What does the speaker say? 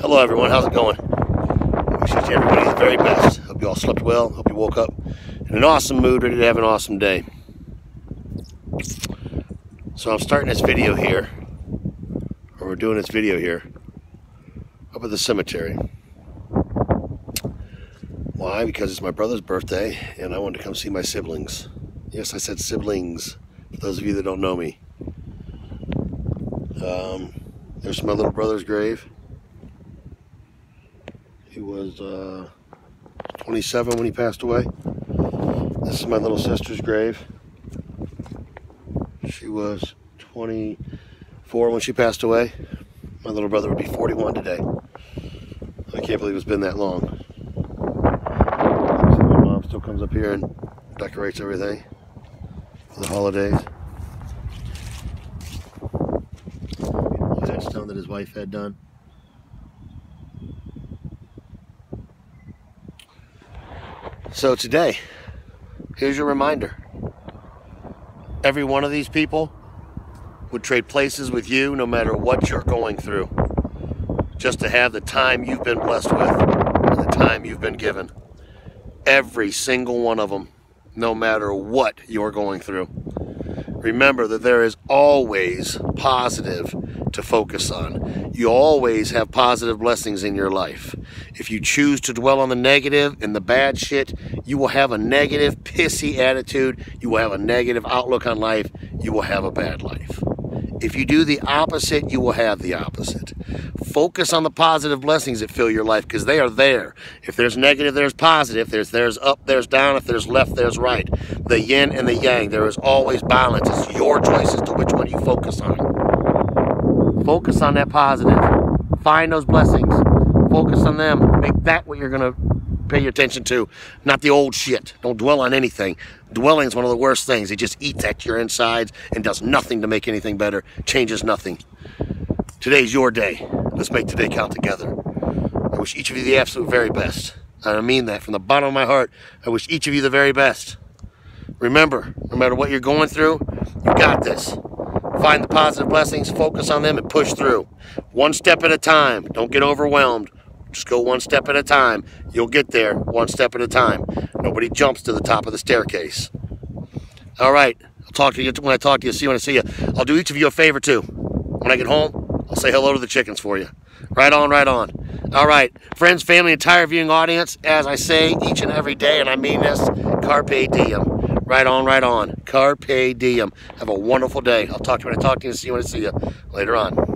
Hello everyone, how's it going? Wish each everybody the very best. Hope you all slept well. Hope you woke up in an awesome mood, ready to have an awesome day. So I'm starting this video here, or we're doing this video here, up at the cemetery. Why? Because it's my brother's birthday, and I wanted to come see my siblings. Yes, I said siblings, for those of you that don't know me. Um, there's my little brother's grave. He was uh, 27 when he passed away. This is my little sister's grave. She was 24 when she passed away. My little brother would be 41 today. I can't believe it's been that long. My mom still comes up here and decorates everything for the holidays. That stone that his wife had done. So today, here's your reminder. Every one of these people would trade places with you no matter what you're going through. Just to have the time you've been blessed with and the time you've been given. Every single one of them, no matter what you're going through. Remember that there is always positive to focus on. You always have positive blessings in your life. If you choose to dwell on the negative and the bad shit, you will have a negative, pissy attitude. You will have a negative outlook on life. You will have a bad life. If you do the opposite, you will have the opposite. Focus on the positive blessings that fill your life because they are there. If there's negative, there's positive. There's there's up, there's down. If there's left, there's right. The yin and the yang. There is always balance. It's your choice as to which one you focus on. Focus on that positive. Find those blessings. Focus on them. Make that what you're going to pay your attention to, not the old shit. Don't dwell on anything. Dwelling is one of the worst things. It just eats at your insides and does nothing to make anything better, changes nothing. Today's your day. Let's make today count together. I wish each of you the absolute very best. And I mean that from the bottom of my heart. I wish each of you the very best. Remember, no matter what you're going through, you got this. Find the positive blessings, focus on them, and push through. One step at a time. Don't get overwhelmed. Just go one step at a time. You'll get there one step at a time. Nobody jumps to the top of the staircase. All right. I'll talk to you when I talk to you. See you when I see you. I'll do each of you a favor too. When I get home, I'll say hello to the chickens for you. Right on, right on. All right. Friends, family, entire viewing audience, as I say each and every day, and I mean this, carpe diem. Right on, right on. Carpe diem. Have a wonderful day. I'll talk to you when I talk to you. See you when I see you. Later on.